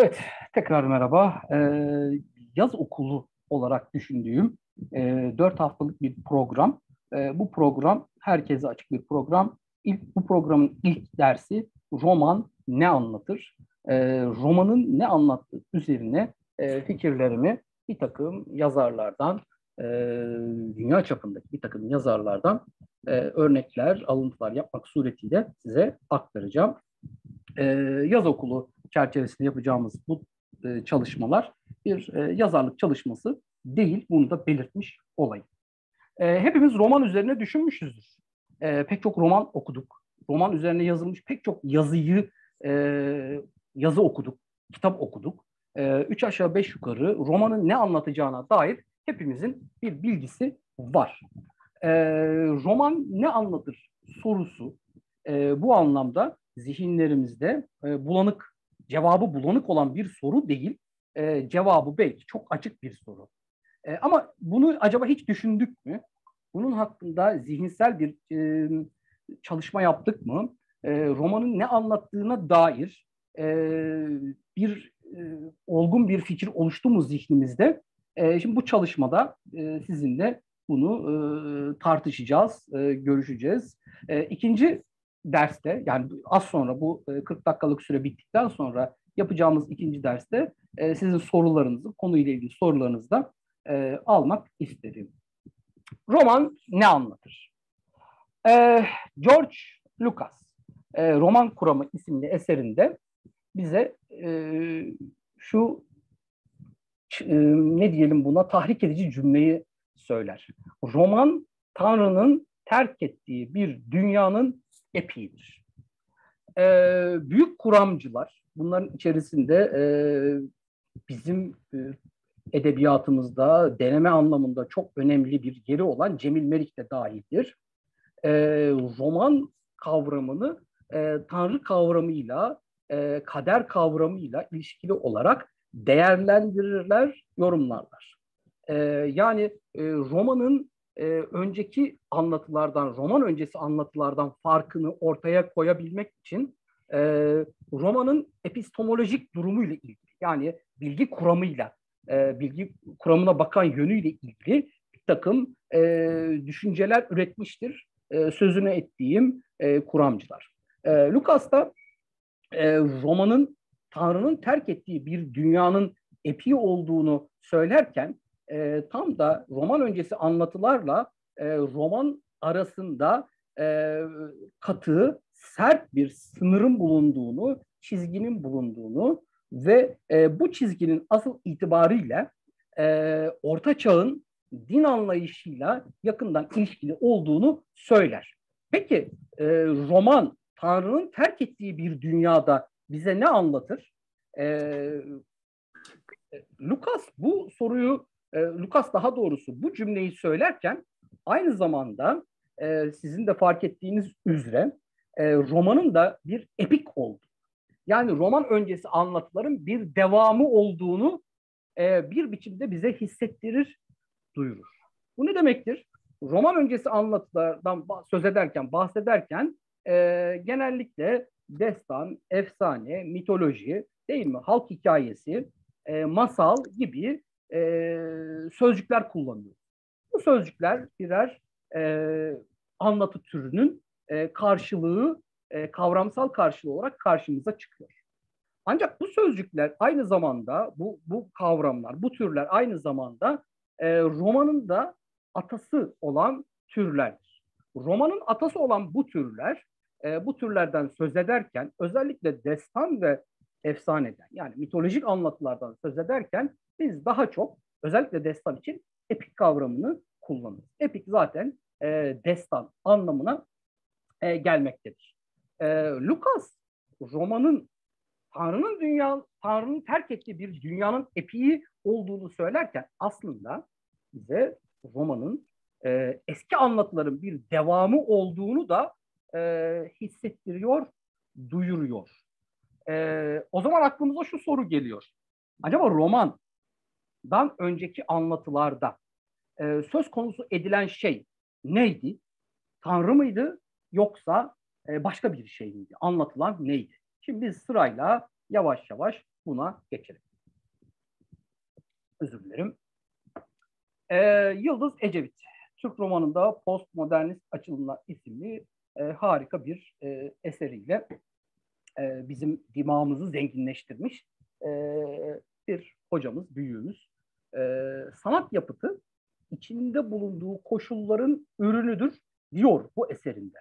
Evet, tekrar merhaba. Ee, yaz okulu olarak düşündüğüm e, 4 haftalık bir program. E, bu program herkese açık bir program. İlk, bu programın ilk dersi roman ne anlatır? E, romanın ne anlattığı üzerine e, fikirlerimi bir takım yazarlardan, e, dünya çapındaki bir takım yazarlardan e, örnekler, alıntılar yapmak suretiyle size aktaracağım. E, yaz okulu çerçevesinde yapacağımız bu e, çalışmalar bir e, yazarlık çalışması değil. Bunu da belirtmiş olayım. E, hepimiz roman üzerine düşünmüşüzdür. E, pek çok roman okuduk. Roman üzerine yazılmış pek çok yazıyı e, yazı okuduk, kitap okuduk. E, üç aşağı beş yukarı romanın ne anlatacağına dair hepimizin bir bilgisi var. E, roman ne anlatır sorusu e, bu anlamda zihinlerimizde e, bulanık cevabı bulanık olan bir soru değil, e, cevabı belki çok açık bir soru. E, ama bunu acaba hiç düşündük mü? Bunun hakkında zihinsel bir e, çalışma yaptık mı? E, romanın ne anlattığına dair e, bir e, olgun bir fikir oluştu mu zihnimizde? E, şimdi bu çalışmada e, sizinle bunu e, tartışacağız, e, görüşeceğiz. E, ikinci derste yani az sonra bu 40 e, dakikalık süre bittikten sonra yapacağımız ikinci derste e, sizin sorularınızı, konuyla ilgili sorularınızı da e, almak isterim. Roman ne anlatır? George Lucas, Roman Kuramı isimli eserinde bize şu ne diyelim buna tahrik edici cümleyi söyler. Roman Tanrı'nın terk ettiği bir dünyanın epidir. E, büyük kuramcılar, bunların içerisinde e, bizim e, edebiyatımızda deneme anlamında çok önemli bir yeri olan Cemil Merik de dahildir. E, roman kavramını e, tanrı kavramıyla, e, kader kavramıyla ilişkili olarak değerlendirirler, yorumlarlar. E, yani e, romanın e, önceki anlatılardan, roman öncesi anlatılardan farkını ortaya koyabilmek için e, romanın epistemolojik durumuyla ilgili, yani bilgi kuramıyla, e, bilgi kuramına bakan yönüyle ilgili bir takım e, düşünceler üretmiştir e, sözünü ettiğim e, kuramcılar. E, Lucas da e, romanın Tanrı'nın terk ettiği bir dünyanın epi olduğunu söylerken e, tam da roman öncesi anlatılarla e, roman arasında e, katı, sert bir sınırın bulunduğunu, çizginin bulunduğunu ve e, bu çizginin asıl itibariyle e, Orta Çağ'ın din anlayışıyla yakından ilişkili olduğunu söyler. Peki e, roman Tanrı'nın terk ettiği bir dünyada bize ne anlatır? E, Lucas bu soruyu e, Lucas daha doğrusu bu cümleyi söylerken aynı zamanda e, sizin de fark ettiğiniz üzere e, romanın da bir epik oldu. Yani roman öncesi anlatıların bir devamı olduğunu e, bir biçimde bize hissettirir, duyurur. Bu ne demektir? Roman öncesi anlatılardan söz ederken, bahsederken e, genellikle destan, efsane, mitoloji, değil mi? Halk hikayesi, e, masal gibi e, sözcükler kullanıyor. Bu sözcükler birer e, anlatı türünün e, karşılığı, e, kavramsal karşılığı olarak karşımıza çıkıyor. Ancak bu sözcükler aynı zamanda, bu, bu kavramlar, bu türler aynı zamanda e, romanın da atası olan türlerdir. Romanın atası olan bu türler, e, bu türlerden söz ederken özellikle destan ve efsaneden yani mitolojik anlatılardan söz ederken biz daha çok özellikle destan için epik kavramını kullanırız. Epik zaten e, destan anlamına e, gelmektedir. E, Lucas romanın Tanrı'nın dünya Tanrı'nın terk ettiği bir dünyanın epiği olduğunu söylerken aslında bize romanın e, eski anlatıların bir devamı olduğunu da e, hissettiriyor, duyuruyor. E, o zaman aklımıza şu soru geliyor. Acaba roman dan önceki anlatılarda e, söz konusu edilen şey neydi? Tanrı mıydı yoksa e, başka bir şey miydi? Anlatılan neydi? Şimdi biz sırayla yavaş yavaş buna geçelim. Özür dilerim. Ee, Yıldız Ecevit, Türk romanında postmodernist açılımlar isimli e, harika bir e, eseriyle e, bizim dimağımızı zenginleştirmiş e, bir hocamız, büyüğümüz. E, sanat yapıtı içinde bulunduğu koşulların ürünüdür diyor bu eserinde.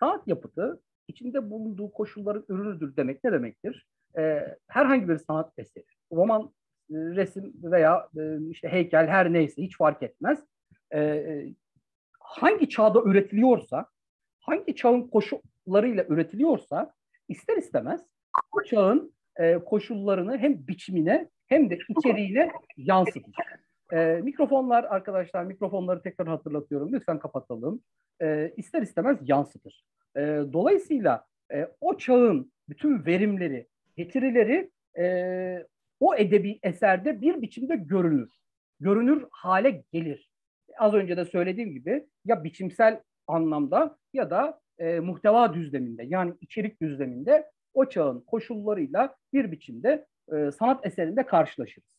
Sanat yapıtı içinde bulunduğu koşulların ürünüdür demek ne demektir? E, herhangi bir sanat eseri, roman, e, resim veya e, işte heykel her neyse hiç fark etmez. E, hangi çağda üretiliyorsa, hangi çağın koşullarıyla üretiliyorsa ister istemez o çağın e, koşullarını hem biçimine hem de içeriğine yansıtır. E, mikrofonlar arkadaşlar, mikrofonları tekrar hatırlatıyorum. Lütfen kapatalım. E, ister istemez yansıtır. E, dolayısıyla e, o çağın bütün verimleri, getirileri e, o edebi eserde bir biçimde görünür. Görünür hale gelir. Az önce de söylediğim gibi ya biçimsel anlamda ya da e, muhteva düzleminde yani içerik düzleminde o çağın koşullarıyla bir biçimde e, sanat eserinde karşılaşırız.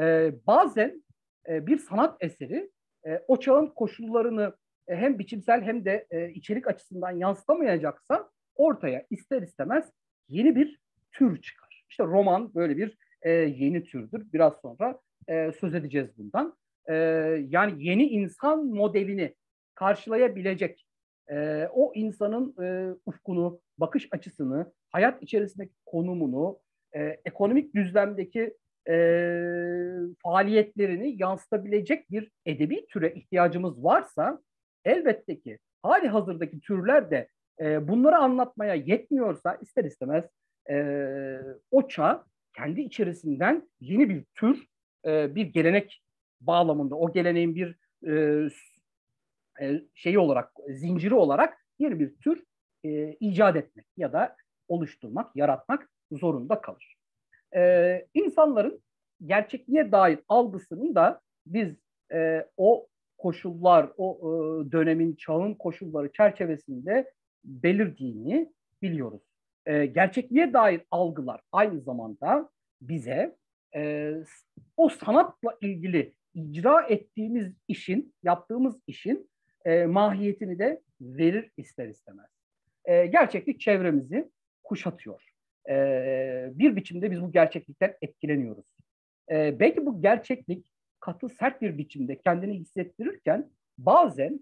E, bazen e, bir sanat eseri e, o çağın koşullarını e, hem biçimsel hem de e, içerik açısından yansıtamayacaksa ortaya ister istemez yeni bir tür çıkar. İşte roman böyle bir e, yeni türdür. Biraz sonra e, söz edeceğiz bundan. E, yani yeni insan modelini karşılayabilecek e, o insanın e, ufkunu, bakış açısını, hayat içerisindeki konumunu, e, ekonomik düzlemdeki e, faaliyetlerini yansıtabilecek bir edebi türe ihtiyacımız varsa elbette ki hali hazırdaki türler de e, bunları anlatmaya yetmiyorsa ister istemez e, o çağ kendi içerisinden yeni bir tür, e, bir gelenek bağlamında, o geleneğin bir e, e, şeyi olarak, zinciri olarak yeni bir tür e, icat etmek ya da oluşturmak, yaratmak zorunda kalır. E, insanların gerçekliğe dair algısının da biz e, o koşullar, o e, dönemin, çağın koşulları çerçevesinde belirdiğini biliyoruz. E, gerçekliğe dair algılar aynı zamanda bize e, o sanatla ilgili icra ettiğimiz işin, yaptığımız işin e, mahiyetini de verir ister istemez. E, gerçeklik çevremizi kuşatıyor. E, bir biçimde biz bu gerçeklikten etkileniyoruz. E, belki bu gerçeklik katı sert bir biçimde kendini hissettirirken bazen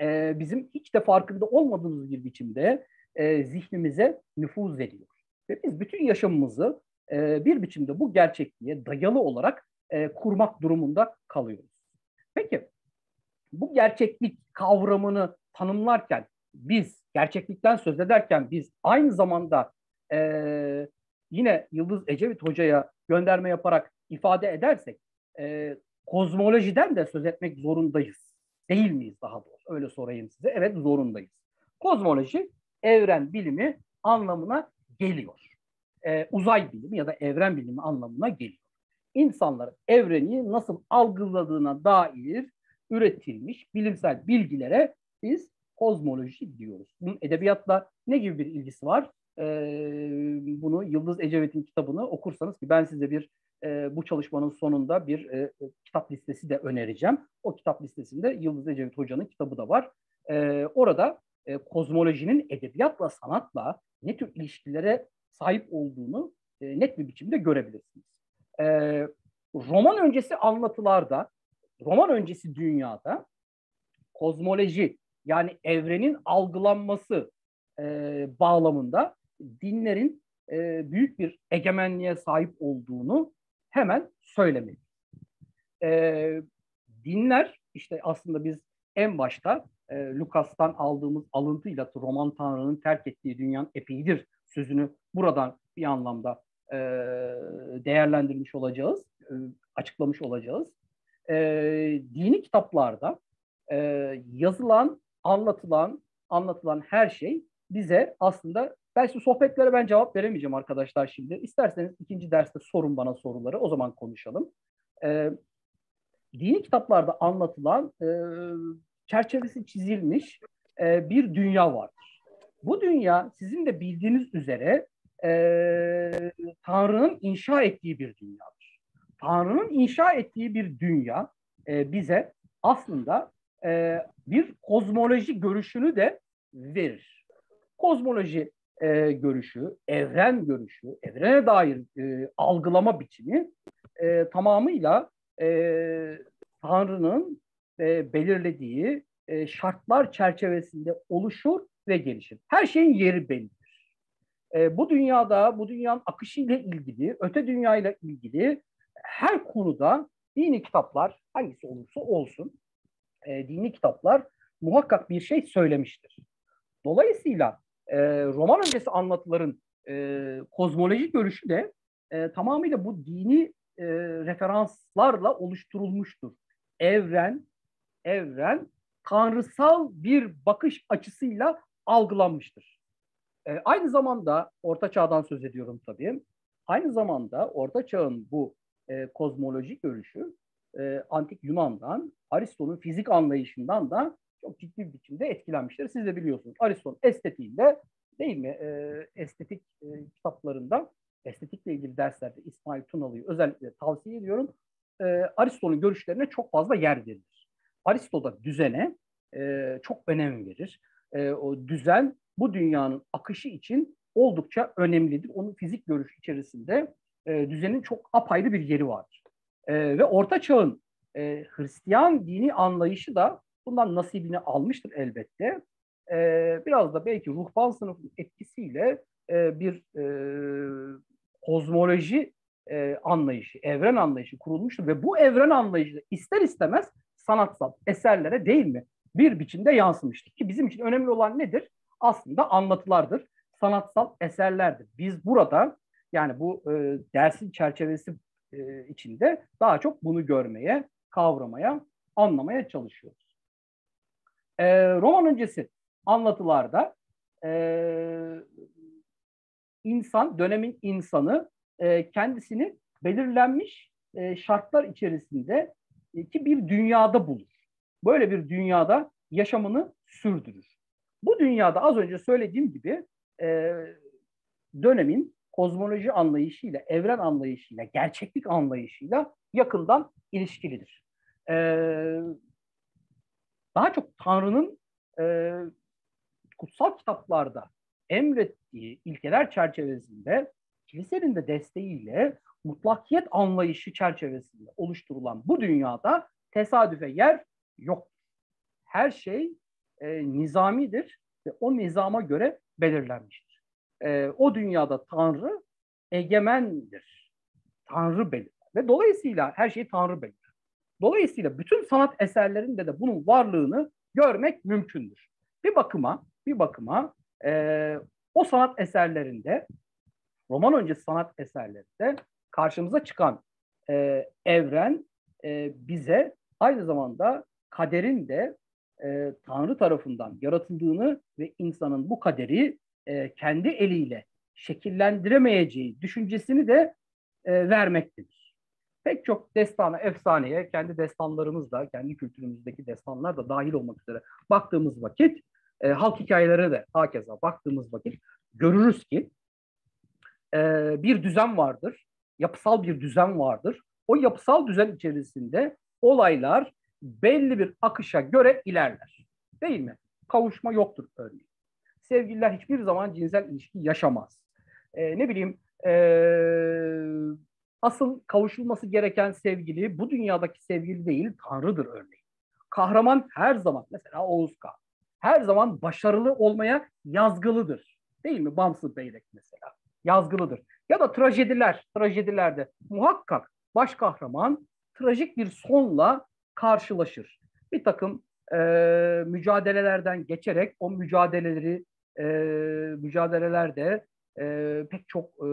e, bizim hiç de farkında olmadığımız bir biçimde e, zihnimize nüfuz ediyor. Ve biz bütün yaşamımızı e, bir biçimde bu gerçekliğe dayalı olarak e, kurmak durumunda kalıyoruz. Peki bu gerçeklik kavramını tanımlarken biz gerçeklikten söz ederken biz aynı zamanda e, yine Yıldız Ecevit Hoca'ya gönderme yaparak ifade edersek e, kozmolojiden de söz etmek zorundayız. Değil miyiz daha doğrusu? Öyle sorayım size. Evet zorundayız. Kozmoloji evren bilimi anlamına geliyor. E, uzay bilimi ya da evren bilimi anlamına geliyor. İnsanların evreni nasıl algıladığına dair üretilmiş bilimsel bilgilere biz kozmoloji diyoruz. Bunun edebiyatla ne gibi bir ilgisi var? Ee, bunu Yıldız Ecevit'in kitabını okursanız ki ben size bir e, bu çalışmanın sonunda bir e, kitap listesi de önereceğim. O kitap listesinde Yıldız Ecevit Hoca'nın kitabı da var. E, orada e, kozmolojinin edebiyatla, sanatla ne tür ilişkilere sahip olduğunu e, net bir biçimde görebilirsiniz. E, roman öncesi anlatılarda roman öncesi dünyada kozmoloji yani evrenin algılanması e, bağlamında dinlerin e, büyük bir egemenliğe sahip olduğunu hemen söylemeliyiz. E, dinler işte aslında biz en başta e, Lukas'tan aldığımız alıntıyla roman tanrının terk ettiği dünyanın epiğidir sözünü buradan bir anlamda e, değerlendirmiş olacağız, e, açıklamış olacağız e, dini kitaplarda e, yazılan, anlatılan, anlatılan her şey bize aslında belki sohbetlere ben cevap veremeyeceğim arkadaşlar şimdi. İsterseniz ikinci derste sorun bana soruları o zaman konuşalım. E, dini kitaplarda anlatılan e, çerçevesi çizilmiş e, bir dünya vardır. Bu dünya sizin de bildiğiniz üzere e, Tanrı'nın inşa ettiği bir dünyadır. Tanrı'nın inşa ettiği bir dünya e, bize aslında e, bir kozmoloji görüşünü de verir. Kozmoloji e, görüşü, evren görüşü, evrene dair e, algılama biçimi e, tamamıyla e, Tanrı'nın e, belirlediği e, şartlar çerçevesinde oluşur ve gelişir. Her şeyin yeri bellidir. E, bu dünyada, bu dünyanın akışıyla ilgili, öte dünyayla ilgili her konuda dini kitaplar, hangisi olursa olsun, e, dini kitaplar muhakkak bir şey söylemiştir. Dolayısıyla e, roman öncesi anlatıların e, kozmolojik görüşü de e, tamamıyla bu dini e, referanslarla oluşturulmuştur. Evren, evren tanrısal bir bakış açısıyla algılanmıştır. E, aynı zamanda Orta Çağ'dan söz ediyorum tabii. Aynı zamanda Orta Çağ'ın bu e, kozmolojik görüşü e, antik Yunan'dan, Aristo'nun fizik anlayışından da çok ciddi bir biçimde etkilenmiştir. Siz de biliyorsunuz Aristo'nun estetiğinde değil mi e, estetik e, kitaplarında estetikle ilgili derslerde İsmail Tunalı'yı özellikle tavsiye ediyorum. E, Aristo'nun görüşlerine çok fazla yer verilir. Aristo da düzene e, çok önem verir. E, o düzen bu dünyanın akışı için oldukça önemlidir. Onun fizik görüşü içerisinde e, düzenin çok apayrı bir yeri vardır. E, ve Orta Çağ'ın e, Hristiyan dini anlayışı da bundan nasibini almıştır elbette. E, biraz da belki ruhban sınıfın etkisiyle e, bir e, kozmoloji e, anlayışı, evren anlayışı kurulmuştur ve bu evren anlayışı ister istemez sanatsal eserlere değil mi bir biçimde yansımıştır. Ki bizim için önemli olan nedir? Aslında anlatılardır, sanatsal eserlerdir. Biz burada yani bu e, dersin çerçevesi e, içinde daha çok bunu görmeye, kavramaya, anlamaya çalışıyoruz. E, roman öncesi anlatılarda e, insan, dönemin insanı e, kendisini belirlenmiş e, şartlar içerisinde e, ki bir dünyada bulur. Böyle bir dünyada yaşamını sürdürür. Bu dünyada az önce söylediğim gibi e, dönemin kozmoloji anlayışıyla, evren anlayışıyla, gerçeklik anlayışıyla yakından ilişkilidir. E, daha çok Tanrı'nın e, kutsal kitaplarda emrettiği ilkeler çerçevesinde kilisenin de desteğiyle mutlakiyet anlayışı çerçevesinde oluşturulan bu dünyada tesadüfe yer yok. Her şey e, nizamidir ve o nizama göre belirlenmiştir. E, o dünyada Tanrı egemendir. Tanrı belirler. Ve dolayısıyla her şeyi Tanrı belirler. Dolayısıyla bütün sanat eserlerinde de bunun varlığını görmek mümkündür. Bir bakıma, bir bakıma e, o sanat eserlerinde, roman öncesi sanat eserlerinde karşımıza çıkan e, evren e, bize aynı zamanda kaderin de e, Tanrı tarafından yaratıldığını ve insanın bu kaderi e, kendi eliyle şekillendiremeyeceği düşüncesini de e, vermektedir. Pek çok destana, efsaneye, kendi destanlarımızda, kendi kültürümüzdeki destanlar da dahil olmak üzere baktığımız vakit, e, halk hikayelere de hakeza baktığımız vakit görürüz ki e, bir düzen vardır, yapısal bir düzen vardır. O yapısal düzen içerisinde olaylar belli bir akışa göre ilerler. Değil mi? Kavuşma yoktur örneğin. Sevgililer hiçbir zaman cinsel ilişki yaşamaz. E, ne bileyim e, asıl kavuşulması gereken sevgili bu dünyadaki sevgili değil Tanrı'dır örneğin. Kahraman her zaman mesela Oğuz Kağan her zaman başarılı olmaya yazgılıdır. Değil mi? Bamsı Beyrek mesela. Yazgılıdır. Ya da trajediler, trajedilerde muhakkak baş kahraman trajik bir sonla karşılaşır. Bir takım e, mücadelelerden geçerek o mücadeleleri e, mücadelelerde e, pek çok e,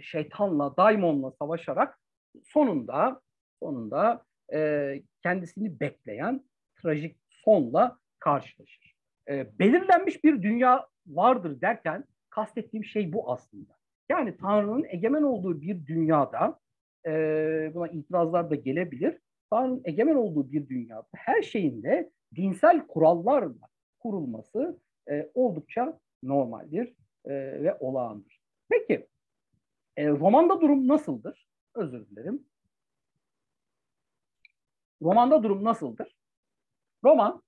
şeytanla, daimonla savaşarak sonunda sonunda e, kendisini bekleyen trajik sonla karşılaşır. E, belirlenmiş bir dünya vardır derken kastettiğim şey bu aslında. Yani Tanrı'nın egemen olduğu bir dünyada e, buna itirazlar da gelebilir. Tanrı'nın egemen olduğu bir dünyada her şeyin de dinsel kurallarla kurulması e, oldukça normaldir e, ve olağandır. Peki, e, romanda durum nasıldır? Özür dilerim. Romanda durum nasıldır? Roman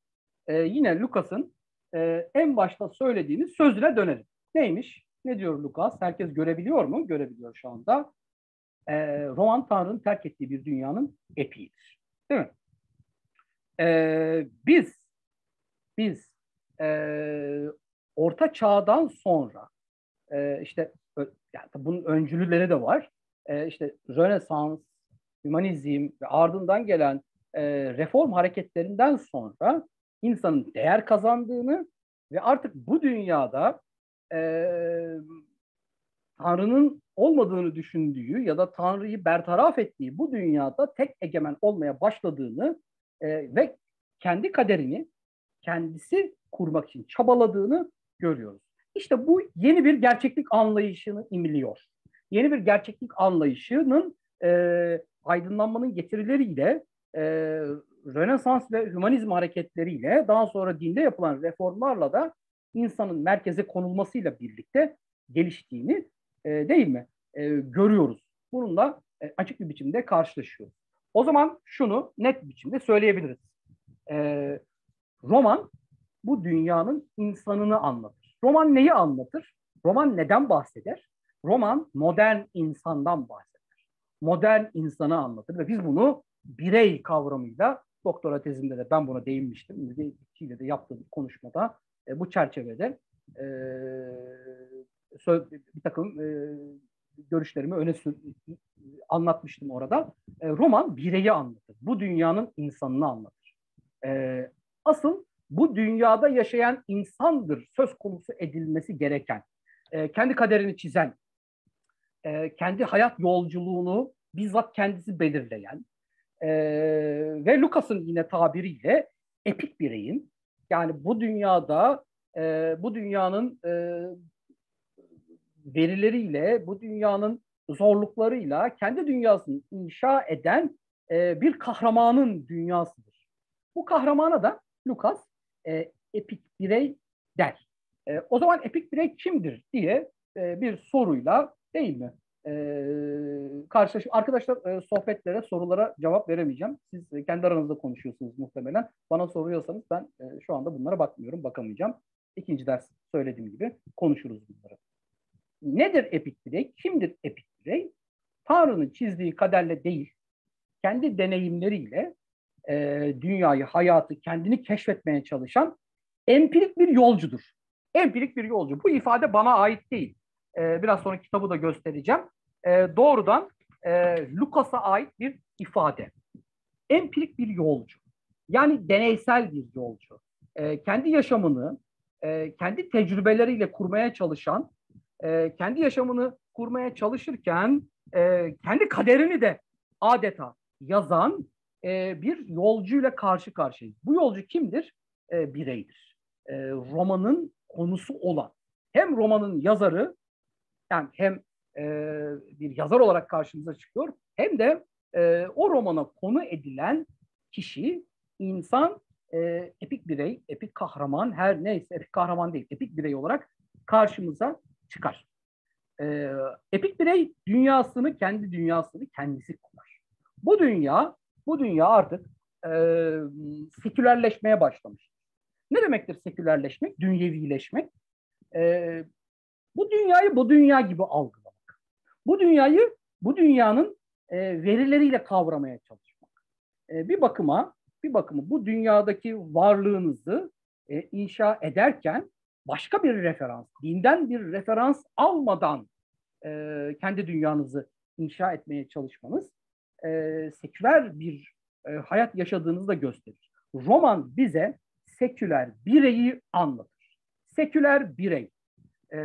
e, yine Lucas'ın e, en başta söylediğini sözüne dönelim. Neymiş? Ne diyor Lucas? Herkes görebiliyor mu? Görebiliyor şu anda. E, roman Tanrı'nın terk ettiği bir dünyanın epiğidir. Değil mi? E, biz biz e, orta çağdan sonra e, işte yani bunun öncülüleri de var. E, işte Rönesans, Hümanizm ve ardından gelen e, reform hareketlerinden sonra insanın değer kazandığını ve artık bu dünyada e, Tanrı'nın olmadığını düşündüğü ya da Tanrı'yı bertaraf ettiği bu dünyada tek egemen olmaya başladığını e, ve kendi kaderini kendisi kurmak için çabaladığını görüyoruz. İşte bu yeni bir gerçeklik anlayışını imliyor. Yeni bir gerçeklik anlayışının e, aydınlanmanın getirileriyle e, Rönesans ve Hümanizm hareketleriyle daha sonra dinde yapılan reformlarla da insanın merkeze konulmasıyla birlikte geliştiğini e, değil mi e, görüyoruz. Bununla e, açık bir biçimde karşılaşıyoruz. O zaman şunu net bir biçimde söyleyebiliriz. E, roman bu dünyanın insanını anlatır. Roman neyi anlatır? Roman neden bahseder? Roman modern insandan bahseder. Modern insanı anlatır ve biz bunu birey kavramıyla doktora tezimde de ben buna değinmiştim. Müzeykiyle de yaptığım konuşmada e, bu çerçevede e, bir takım e, görüşlerimi öne sür, anlatmıştım orada. E, roman bireyi anlatır. Bu dünyanın insanını anlatır. E, asıl bu dünyada yaşayan insandır söz konusu edilmesi gereken. E, kendi kaderini çizen, e, kendi hayat yolculuğunu bizzat kendisi belirleyen, e, ve Lucas'ın yine tabiriyle epik bireyin yani bu dünyada e, bu dünyanın e, verileriyle, bu dünyanın zorluklarıyla kendi dünyasını inşa eden e, bir kahramanın dünyasıdır. Bu kahramana da Lucas e, epik birey der. E, o zaman epik birey kimdir diye e, bir soruyla değil mi e, karşılaş arkadaşlar e, sohbetlere, sorulara cevap veremeyeceğim. Siz e, kendi aranızda konuşuyorsunuz muhtemelen. Bana soruyorsanız ben e, şu anda bunlara bakmıyorum, bakamayacağım. İkinci ders söylediğim gibi konuşuruz bunları. Nedir epik birey? Kimdir epik birey? Tanrı'nın çizdiği kaderle değil, kendi deneyimleriyle e, dünyayı, hayatı, kendini keşfetmeye çalışan empirik bir yolcudur. Empirik bir yolcu. Bu ifade bana ait değil e, biraz sonra kitabı da göstereceğim. E, doğrudan e, Lucas'a ait bir ifade. Empirik bir yolcu. Yani deneysel bir yolcu. E, kendi yaşamını, e, kendi tecrübeleriyle kurmaya çalışan, e, kendi yaşamını kurmaya çalışırken e, kendi kaderini de adeta yazan e, bir yolcuyla karşı karşıyayız. Bu yolcu kimdir? E, bireydir. E, romanın konusu olan. Hem romanın yazarı yani hem e, bir yazar olarak karşımıza çıkıyor hem de e, o romana konu edilen kişi, insan, e, epik birey, epik kahraman, her neyse epik kahraman değil, epik birey olarak karşımıza çıkar. E, epik birey dünyasını, kendi dünyasını kendisi kurar. Bu dünya, bu dünya artık e, sekülerleşmeye başlamış. Ne demektir sekülerleşmek? Dünyevileşmek. E, bu dünyayı bu dünya gibi algılamak. Bu dünyayı bu dünyanın e, verileriyle kavramaya çalışmak. E, bir bakıma bir bakıma bu dünyadaki varlığınızı e, inşa ederken başka bir referans, dinden bir referans almadan e, kendi dünyanızı inşa etmeye çalışmanız e, seküler bir e, hayat yaşadığınızı da gösterir. Roman bize seküler bireyi anlatır. Seküler birey e,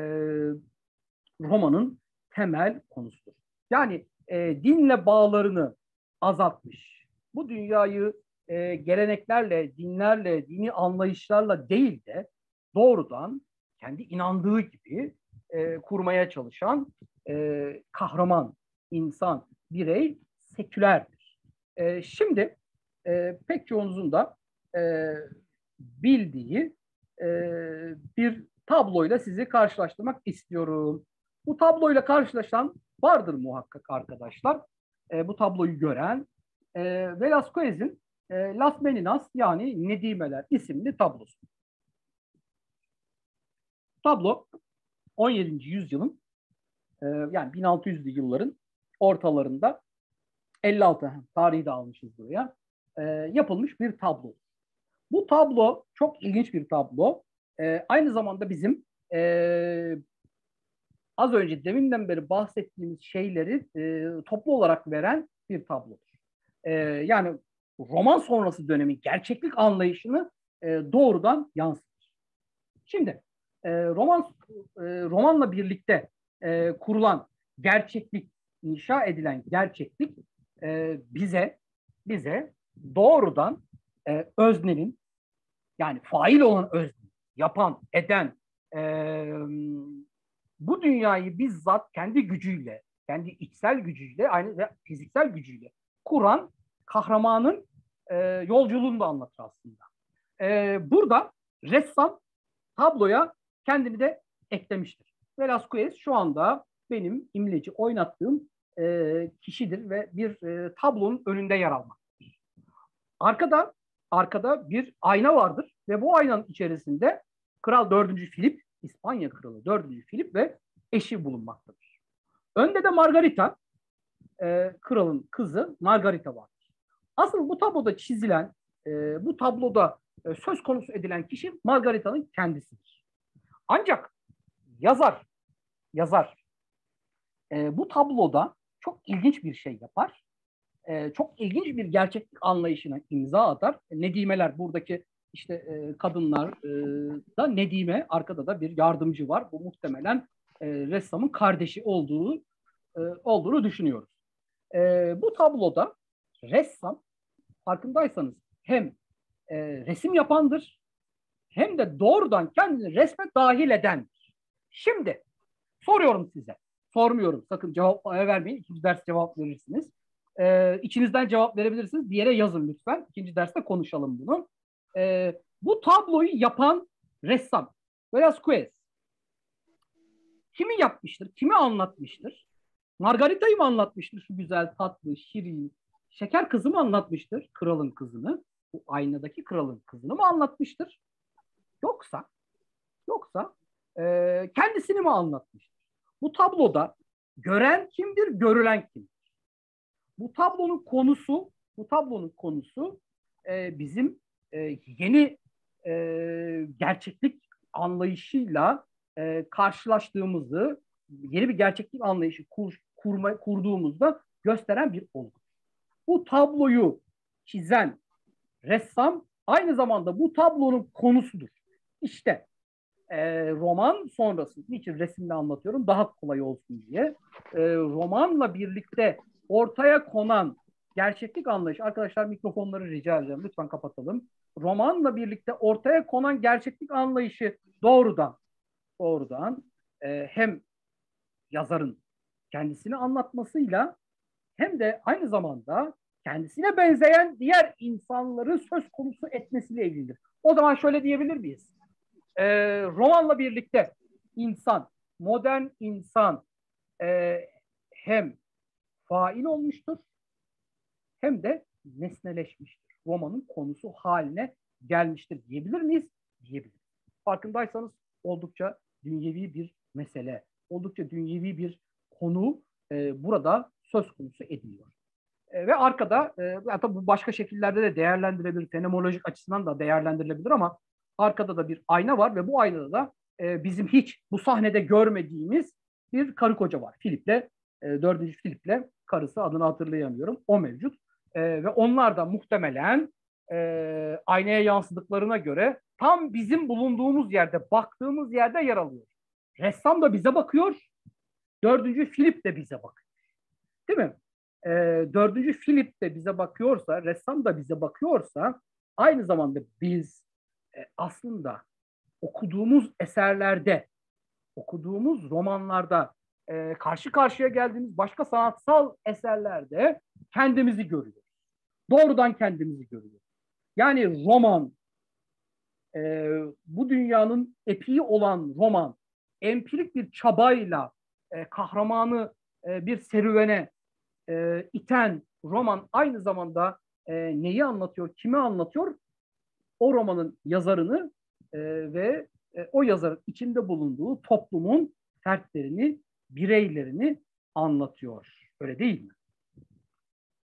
romanın temel konusudur. Yani e, dinle bağlarını azaltmış. Bu dünyayı e, geleneklerle, dinlerle, dini anlayışlarla değil de doğrudan kendi inandığı gibi e, kurmaya çalışan e, kahraman, insan, birey sekülerdir. E, şimdi e, pek çoğunuzun da e, bildiği e, bir tabloyla sizi karşılaştırmak istiyorum. Bu tabloyla karşılaşan vardır muhakkak arkadaşlar. E, bu tabloyu gören e, Velasquez'in e, Las Meninas yani Nedimeler isimli tablosu. Tablo 17. yüzyılın e, yani 1600'lü yılların ortalarında 56 tarihi de almışız buraya e, yapılmış bir tablo. Bu tablo çok ilginç bir tablo. E, aynı zamanda bizim e, az önce deminden beri bahsettiğimiz şeyleri e, toplu olarak veren bir tablodur. E, yani roman sonrası dönemin gerçeklik anlayışını e, doğrudan yansıtır. Şimdi e, roman e, romanla birlikte e, kurulan gerçeklik, inşa edilen gerçeklik e, bize bize doğrudan e, öznenin yani fail olan özne, yapan, eden e, bu dünyayı bizzat kendi gücüyle, kendi içsel gücüyle, aynı ve fiziksel gücüyle kuran kahramanın e, yolculuğunu da anlatır aslında. E, burada ressam tabloya kendini de eklemiştir. Velasquez şu anda benim imleci oynattığım e, kişidir ve bir e, tablonun önünde yer almaktadır. Arkada arkada bir ayna vardır ve bu aynanın içerisinde Kral 4. Filip, İspanya Kralı 4. Filip ve eşi bulunmaktadır. Önde de Margarita, e, kralın kızı Margarita vardır. Asıl bu tabloda çizilen, e, bu tabloda söz konusu edilen kişi Margarita'nın kendisidir. Ancak yazar, yazar bu tabloda çok ilginç bir şey yapar. E, çok ilginç bir gerçeklik anlayışına imza atar. Nedimeler buradaki işte e, kadınlar e, da Nedime arkada da bir yardımcı var. Bu muhtemelen e, ressamın kardeşi olduğu e, olduğunu düşünüyoruz. E, bu tabloda ressam farkındaysanız hem e, resim yapandır hem de doğrudan kendini resme dahil edendir. Şimdi soruyorum size sormuyorum. Sakın cevap vermeyin. İkinci ders cevap verirsiniz. Ee, içinizden cevap verebilirsiniz. Bir yere yazın lütfen. İkinci derste konuşalım bunu. Ee, bu tabloyu yapan ressam Velasquez kimi yapmıştır? Kimi anlatmıştır? Margarita'yı mı anlatmıştır? Şu güzel, tatlı, şirin, şeker kızı mı anlatmıştır? Kralın kızını. Bu aynadaki kralın kızını mı anlatmıştır? Yoksa yoksa e, kendisini mi anlatmıştır? Bu tabloda gören kimdir, görülen kimdir? Bu tablonun konusu, bu tablonun konusu e, bizim e, yeni e, gerçeklik anlayışıyla e, karşılaştığımızı, yeni bir gerçeklik anlayışı kur, kurma, kurduğumuzda gösteren bir olgu. Bu tabloyu çizen ressam aynı zamanda bu tablonun konusudur. İşte e, roman sonrası, niçin resimle anlatıyorum daha kolay olsun diye. E, romanla birlikte ortaya konan gerçeklik anlayışı, arkadaşlar mikrofonları rica edeceğim lütfen kapatalım. Romanla birlikte ortaya konan gerçeklik anlayışı doğrudan doğrudan e, hem yazarın kendisini anlatmasıyla hem de aynı zamanda kendisine benzeyen diğer insanları söz konusu etmesiyle ilgilidir. O zaman şöyle diyebilir miyiz? E, romanla birlikte insan, modern insan e, hem fail olmuştur hem de nesneleşmiştir. Romanın konusu haline gelmiştir diyebilir miyiz? Diyebiliriz. Farkındaysanız oldukça dünyevi bir mesele, oldukça dünyevi bir konu e, burada söz konusu ediliyor. E, ve arkada, e, tabii bu başka şekillerde de değerlendirilebilir, fenomenolojik açısından da değerlendirilebilir ama Arkada da bir ayna var ve bu aynada da e, bizim hiç bu sahnede görmediğimiz bir karı koca var. Filip'le, e, dördüncü Filip'le karısı adını hatırlayamıyorum. O mevcut. E, ve onlar da muhtemelen e, aynaya yansıdıklarına göre tam bizim bulunduğumuz yerde, baktığımız yerde yer alıyor. Ressam da bize bakıyor. Dördüncü Filip de bize bakıyor. Değil mi? E, dördüncü Filip de bize bakıyorsa, ressam da bize bakıyorsa aynı zamanda biz aslında okuduğumuz eserlerde, okuduğumuz romanlarda, e, karşı karşıya geldiğimiz başka sanatsal eserlerde kendimizi görüyoruz. Doğrudan kendimizi görüyoruz. Yani roman, e, bu dünyanın epiği olan roman, empirik bir çabayla e, kahramanı e, bir serüvene e, iten roman aynı zamanda e, neyi anlatıyor, kimi anlatıyor? O romanın yazarını e, ve e, o yazarın içinde bulunduğu toplumun fertlerini, bireylerini anlatıyor. Öyle değil mi?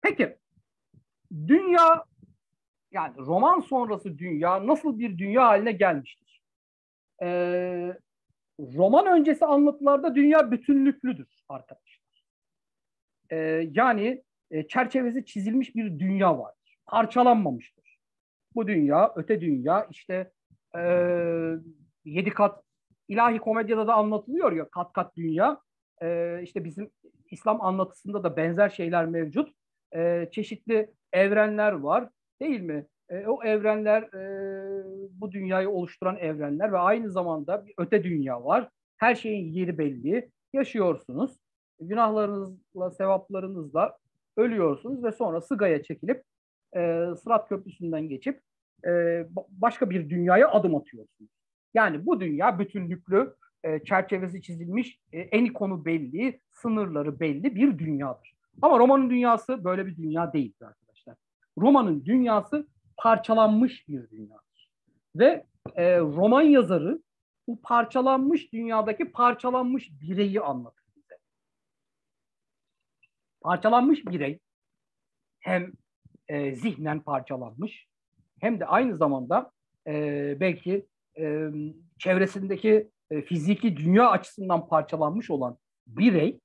Peki, dünya yani roman sonrası dünya nasıl bir dünya haline gelmiştir? Ee, roman öncesi anlatılarda dünya bütünlüklüdür arkadaşlar. Ee, yani e, çerçevesi çizilmiş bir dünya vardır. Parçalanmamıştır. Bu dünya, öte dünya işte e, yedi kat ilahi komedyada da anlatılıyor ya kat kat dünya. E, işte bizim İslam anlatısında da benzer şeyler mevcut. E, çeşitli evrenler var değil mi? E, o evrenler e, bu dünyayı oluşturan evrenler ve aynı zamanda bir öte dünya var. Her şeyin yeri belli. Yaşıyorsunuz. Günahlarınızla, sevaplarınızla ölüyorsunuz ve sonra sıgaya çekilip e, Sırat Köprüsü'nden geçip e, başka bir dünyaya adım atıyorsunuz. Yani bu dünya bütünlüklü, e, çerçevesi çizilmiş, e, en konu belli, sınırları belli bir dünyadır. Ama romanın dünyası böyle bir dünya değildir arkadaşlar. Romanın dünyası parçalanmış bir dünyadır. Ve e, roman yazarı bu parçalanmış dünyadaki parçalanmış bireyi anlatır bize. Parçalanmış birey hem e, zihnen parçalanmış hem de aynı zamanda e, belki e, çevresindeki e, fiziki dünya açısından parçalanmış olan birey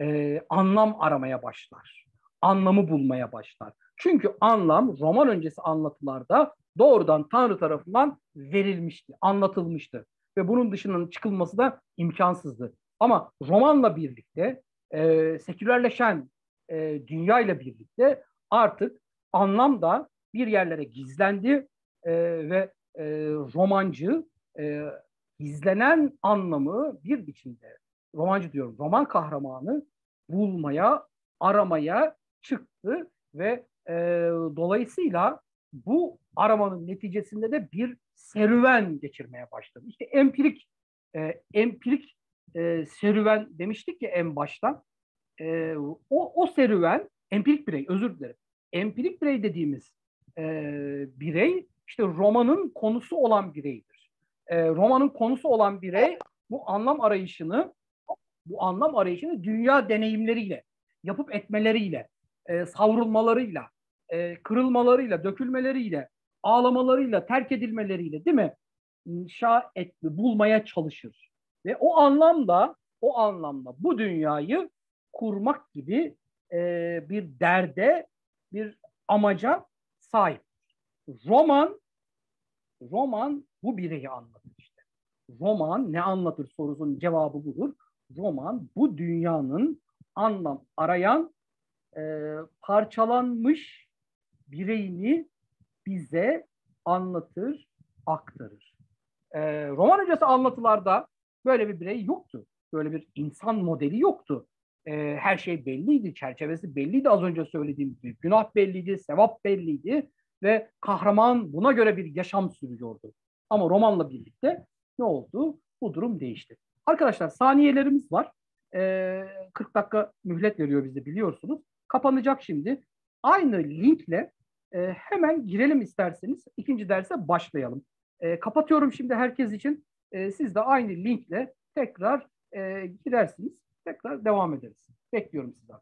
e, anlam aramaya başlar. Anlamı bulmaya başlar. Çünkü anlam roman öncesi anlatılarda doğrudan Tanrı tarafından verilmişti, anlatılmıştı. Ve bunun dışının çıkılması da imkansızdı. Ama romanla birlikte, e, sekülerleşen e, dünya ile birlikte artık anlam da bir yerlere gizlendi e, ve e, romancı e, gizlenen anlamı bir biçimde, romancı diyorum, roman kahramanı bulmaya, aramaya çıktı ve e, dolayısıyla bu aramanın neticesinde de bir serüven geçirmeye başladı. İşte empirik e, empirik e, serüven demiştik ya en başta. E, o, o serüven empirik birey özür dilerim. Empirik birey dediğimiz e, birey işte romanın konusu olan bireydir. E, romanın konusu olan birey bu anlam arayışını bu anlam arayışını dünya deneyimleriyle, yapıp etmeleriyle, e, savrulmalarıyla, e, kırılmalarıyla, dökülmeleriyle, ağlamalarıyla, terk edilmeleriyle değil mi? İnşa et, bulmaya çalışır. Ve o anlamda, o anlamda bu dünyayı kurmak gibi e, bir derde, bir amaca sahip. Roman, roman bu bireyi anlatır işte. Roman ne anlatır sorusunun cevabı budur. Roman bu dünyanın anlam arayan e, parçalanmış bireyini bize anlatır, aktarır. E, roman öncesi anlatılarda böyle bir birey yoktu. Böyle bir insan modeli yoktu. E, her şey belliydi, çerçevesi belliydi az önce söylediğim gibi. Günah belliydi, sevap belliydi ve kahraman buna göre bir yaşam sürüyordu. Ama romanla birlikte ne oldu? Bu durum değişti. Arkadaşlar saniyelerimiz var. E, 40 dakika mühlet veriyor bize biliyorsunuz. Kapanacak şimdi. Aynı linkle e, hemen girelim isterseniz. ikinci derse başlayalım. E, kapatıyorum şimdi herkes için. E, siz de aynı linkle tekrar e, girersiniz. Tekrar devam ederiz. Bekliyorum sizi.